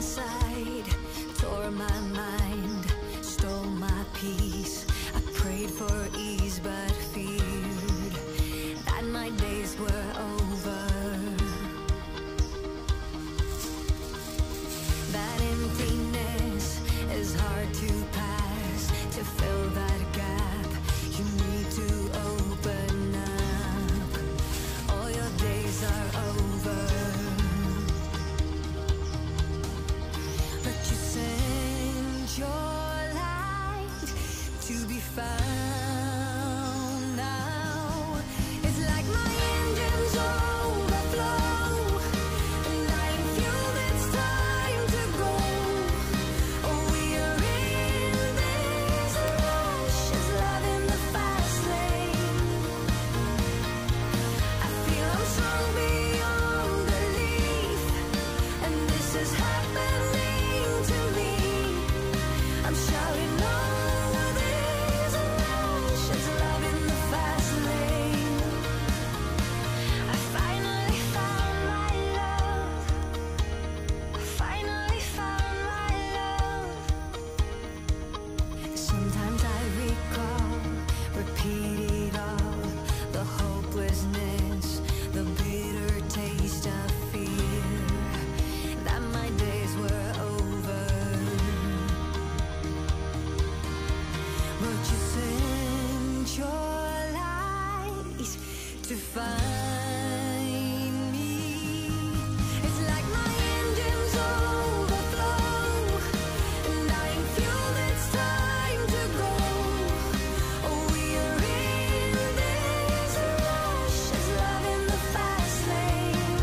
inside, tore my mind, stole my peace. To find me. It's like my engines overflow, and I ain't fueled. It's time to go. We are in this rush. Love in the fast lane.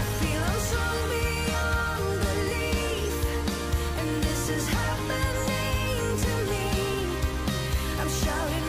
I feel I'm strong beyond belief, and this is happening to me. I'm shouting